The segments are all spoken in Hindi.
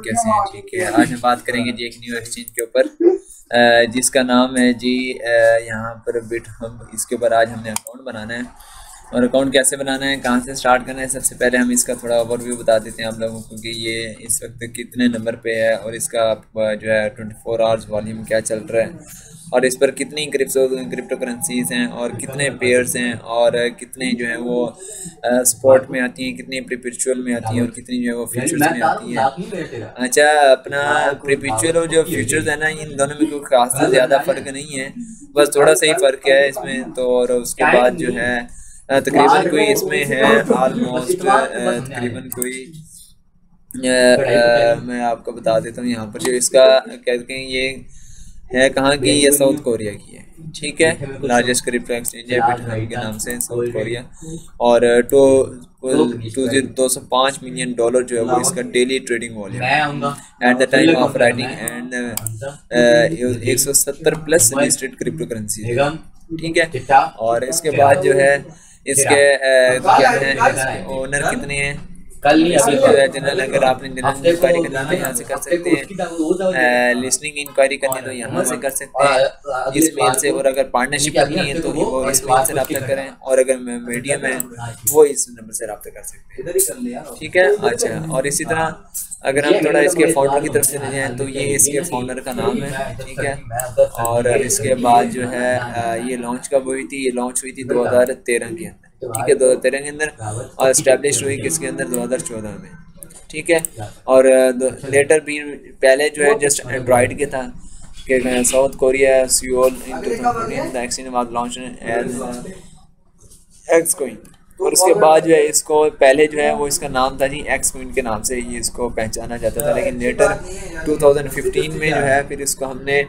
कैसे हैं? ठीक है आज हम बात करेंगे जी एक न्यू एक्सचेंज के ऊपर। जिसका नाम है जी यहाँ पर बिट हम इसके ऊपर आज हमने अकाउंट बनाना है। और अकाउंट कैसे बनाना है कहाँ से स्टार्ट करना है सबसे पहले हम इसका थोड़ा ओवरव्यू बता देते हैं आप लोगों को कि ये इस वक्त कितने नंबर पे है और इसका जो है ट्वेंटी फोर आवर्स वॉल्यूम क्या चल रहा है। और इस पर कितनी क्रिप्टो क्रिप्टो करेंसीज हैं और कितने पेयर्स हैं और कितने जो है वो स्पॉट में आती हैं, कितनी प्रिपिचुअल में आती हैं और कितनी जो है वो फ्यूचर्स में आती हैं। अच्छा अपना प्रिपिचुअल और जो फ्यूचर्स है ना, इन दोनों में कोई खास ज़्यादा फ़र्क नहीं है। बस थोड़ा सा ही फ़र्क है इसमें तो और उसके बाद जो है तकरीबन कोई इसमें है ऑलमोस्ट तकरीबन कोई मैं आपको बता देता हूँ यहाँ पर जो इसका कहते हैं ये है कहाँ की? ये साउथ कोरिया की है। ठीक है? लार्जेस्ट क्रिप्टो एक्सचेंज है बिटकॉइन के नाम से साउथ कोरिया। और टू टू दो सौ पाँच मिलियन डॉलर जो है वो इसका daily trading volume at the time of writing and एक सौ सत्तर प्लस लिस्टेड क्रिप्टो करेंसी ठीक है? और इसके बाद जो है इसके क्या है ओनर कितने हैं? कल जनरल अगर आपने जनरल इंक्वायरी करनी है तो यहाँ से कर सकते हैं लिसनिंग इंक्वायरी करनी है तो यहाँ से कर सकते हैं। इस मेल से और अगर पार्टनरशिप करनी है तो वो इस मेल से रब्ता करें और अगर मीडियम है वो इस नंबर से रब्ता कर सकते हैं। ठीक है? अच्छा और इसी तरह अगर हम थोड़ा इसके फाउंडर की तरफ़ चले जाएँ तो ये इसके फाउंडर का नाम है ठीक है? और इसके बाद जो है ये लॉन्च कब हुई थी? ये लॉन्च हुई थी 2013 के। अंदर ठीक है दो हज़ार तेरह के अंदर और इस्टेब्लिश हुई किसके अंदर? 2014 में। ठीक है? और लेटर भी पहले जो है जस्ट एंड्रॉयड के था कि South Korea Seoul in two thousand launch as X coin और उसके बाद जो है इसको पहले जो है वो इसका नाम था जी एक्स पॉइंट के नाम से ये इसको पहचाना जाता था लेकिन लेटर 2015 में जो है फिर इसको हमने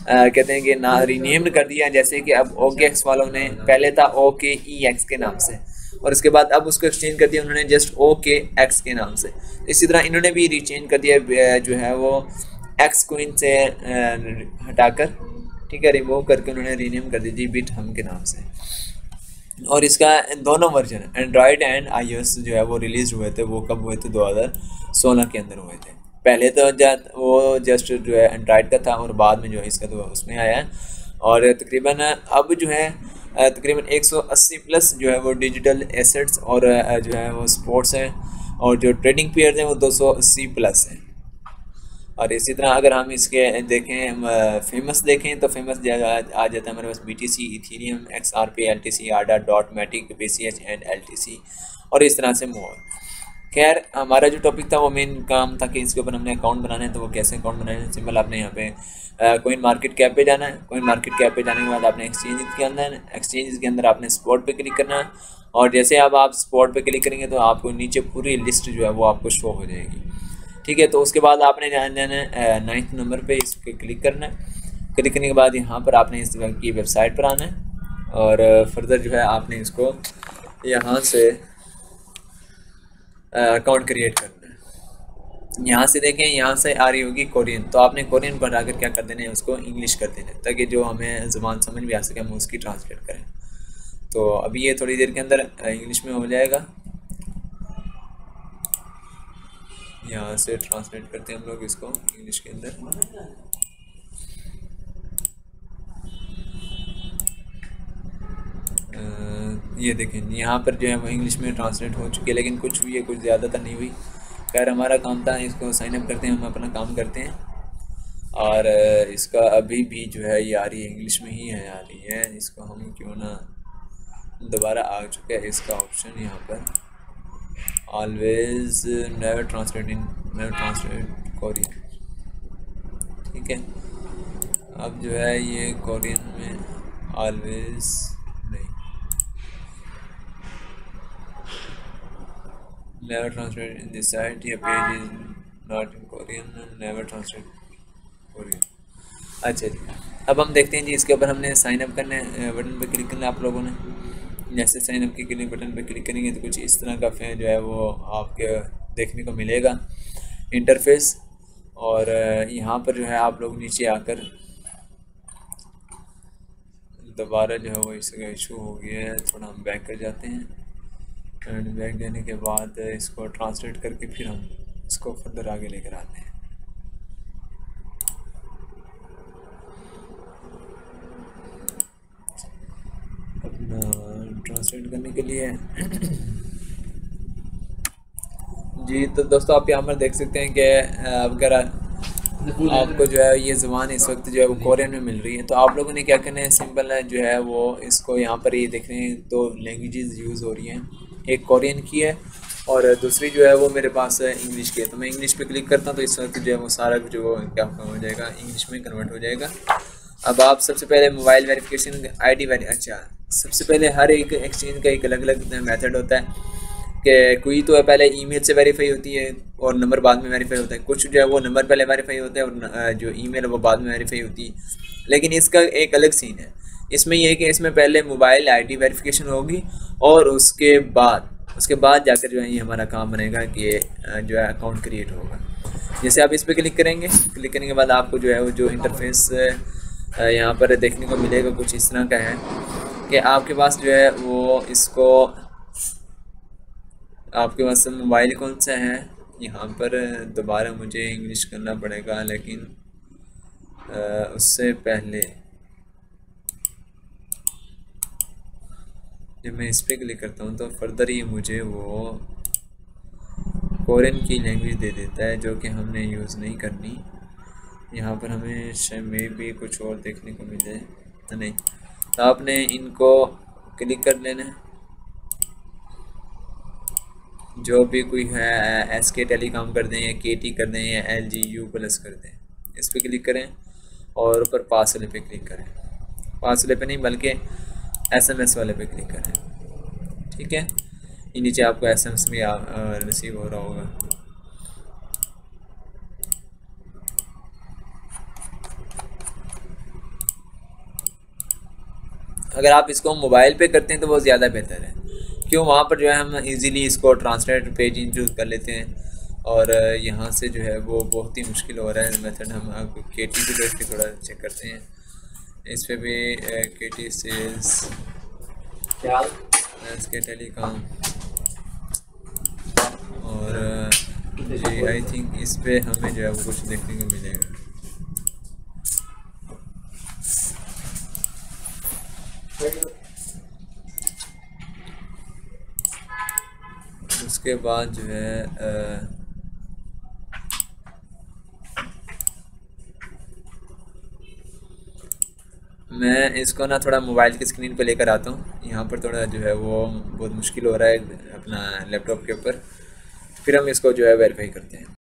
आ, कहते हैं कि ना रीनेम कर दिया जैसे कि अब ओ के एक्स वालों ने पहले था ओ के ई एक्स के नाम से और उसके बाद अब उसको एक्सचेंज कर दिया उन्होंने जस्ट ओ के एक्स के नाम से। इसी तरह इन्होंने भी रीचेंज कर दिया जो है वो एक्स कोइन से हटाकर ठीक है रिमूव करके उन्होंने रीनेम कर दी जी बिट हम के नाम से। और इसका दोनों वर्जन एंड्रॉयड एंड आई जो है वो रिलीज़ हुए थे वो कब हुए थे? 2016 के अंदर हुए थे। पहले तो वो जस्ट जो है एंड्राइड का था और बाद में जो है इसका तो उसमें आया है। और तकरीबन अब जो है, तकरीबन 180 प्लस जो है वो डिजिटल एसेट्स और जो है वो स्पोर्ट्स हैं और जो ट्रेडिंग पेयर हैं वो 280 प्लस हैं। और इसी तरह अगर हम इसके देखें फ़ेमस देखें तो फ़ेमस आ जाता है हमारे पास B T C ethereum X R P L T C ADA dot Matic B C H and L T C और इस तरह से मोर खैर, हमारा जो टॉपिक था वो मेन काम था कि इसके ऊपर हमने अकाउंट बनाना है तो वो कैसे अकाउंट बनाना है? सिंपल आपने यहाँ पे कोइन मार्केट कैप पे जाना है। कोइन मार्केट कैप पे जाने के बाद आपने एक्सचेंज के अंदर एक्सचेंज के अंदर आपने स्पॉट पे क्लिक करना है। और जैसे अब आप स्पॉट पे क्लिक करेंगे तो आपको नीचे पूरी लिस्ट जो है वो आपको शो हो जाएगी। ठीक है तो उसके बाद आपने ध्यान देना है नाइन्थ नंबर पर इस पर क्लिक करना है। क्लिक करने के बाद यहाँ पर आपने इस वेबसाइट पर आना है। और फर्दर जो है आपने इसको यहाँ से अकाउंट क्रिएट करना है। यहाँ से देखें, यहाँ से आ रही होगी कोरियन तो आपने कोरियन पर आकर क्या कर देना है, उसको इंग्लिश कर देना है, ताकि जो हमें ज़ुबान समझ भी आ सके, हम उसकी ट्रांसलेट करें। तो अभी ये थोड़ी देर के अंदर इंग्लिश में हो जाएगा। यहाँ से ट्रांसलेट करते हैं हम लोग इसको इंग्लिश के अंदर। ये देखें, यहाँ पर जो है वो इंग्लिश में ट्रांसलेट हो चुकी है, लेकिन कुछ हुई है, कुछ ज़्यादातर नहीं हुई। खैर, हमारा काम था इसको साइनअप करते हैं, हम अपना काम करते हैं। और, इसका अभी भी जो है ये आ रही है इंग्लिश में ही है, आ रही है। इसको हम क्यों ना दोबारा आ चुका है, इसका ऑप्शन यहाँ पर। Always never translate in never translate Korean ठीक है? अब जो है ये कोरियन में ऑलवेज नहीं never translate in this site ये page is not in Korean never translate Korean अच्छा जी। अब हम देखते हैं जी, इसके ऊपर हमने साइन अप करना बटन पे क्लिक करना आप लोगों ने। जैसे साइन अप के क्लिक बटन पर क्लिक करेंगे तो कुछ इस तरह का जो है वो आपके देखने को मिलेगा। इंटरफेस और यहाँ पर जो है आप लोग नीचे आकर दोबारा जो है वो इसका इशू हो गया है, थोड़ा हम बैक कर जाते हैं। बैक देने के बाद इसको ट्रांसलेट करके फिर हम इसको फर्दर आगे लेकर आते हैं। अपना ट्रांसलेट करने के लिए। जी तो दोस्तों, आप यहाँ पर देख सकते हैं कि अगर आपको जो है ये ज़बान इस वक्त जो है वो कोरियन में मिल रही है तो आप लोगों ने क्या करना है? सिंपल है, जो है वो इसको यहाँ पर ये देख रहे हैं, दो लैंग्वेजेस यूज़ हो रही हैं। एक कोरियन की है और दूसरी जो है वो मेरे पास इंग्लिश की है। तो मैं इंग्लिश पे क्लिक करता हूँ तो इस वक्त जो है वो सारा जो क्या हो जाएगा इंग्लिश में कन्वर्ट हो जाएगा। अब आप सबसे पहले mobile verification I D very अच्छा सबसे पहले हर एक एक्सचेंज का एक अलग अलग मेथड होता है कि कोई तो है पहले ईमेल से वेरीफाई होती है और नंबर बाद में वेरीफाई होता है। कुछ जो है वो नंबर पहले वेरीफाई होता है और जो ईमेल है वो बाद में वेरीफाई होती है। लेकिन इसका एक अलग सीन है। इसमें यह है कि इसमें पहले मोबाइल आईडी वेरिफिकेशन होगी और उसके बाद उसके बाद जाकर जो है ये हमारा काम बनेगा कि ये जो है अकाउंट क्रिएट होगा। जैसे आप इस पर क्लिक करेंगे क्लिक करने के बाद आपको जो है वो जो इंटरफेस यहाँ पर देखने को मिलेगा कुछ इस तरह का है कि आपके पास जो है वो इसको, आपके पास मोबाइल कौन सा है? यहाँ पर दोबारा मुझे इंग्लिश करना पड़ेगा, लेकिन उससे पहले जब मैं इस पर क्लिक करता हूँ तो फर्दर ही मुझे वो कोरियन की लैंग्वेज दे देता है, जो कि हमने यूज़ नहीं करनी। यहाँ पर हमें मे भी कुछ और देखने को मिले। नहीं। तो आपने इनको क्लिक कर लेना जो भी कोई है एस के टेलीकॉम कर दें या के टी कर दें या एल जी यू प्लस कर दें, इस पर क्लिक करें और ऊपर पास वाले पे क्लिक करें। पास वाले पे नहीं, बल्कि एस एम एस वाले पे क्लिक करें। ठीक है? ये नीचे आपको एस एम एस भी रिसीव हो रहा होगा। अगर आप इसको मोबाइल पे करते हैं तो वो ज़्यादा बेहतर है। क्यों? वहाँ पर जो है हम इजीली इसको ट्रांसलेट पेज इंक्लूड कर लेते हैं। और, यहाँ से जो है वो बहुत ही मुश्किल हो रहा है। मेथड हम के टी पे थोड़ा चेक करते हैं। इस पे भी के टी सेल्स के टेलीकॉम और जी आई थिंक इस पर हमें जो है वो कुछ देखने को मिलेगा। उसके बाद जो है आ, मैं इसको ना थोड़ा मोबाइल की स्क्रीन पे लेकर आता हूँ। यहाँ पर थोड़ा जो है वो बहुत मुश्किल हो रहा है अपना लैपटॉप के ऊपर। फिर हम इसको जो है वेरीफाई करते हैं।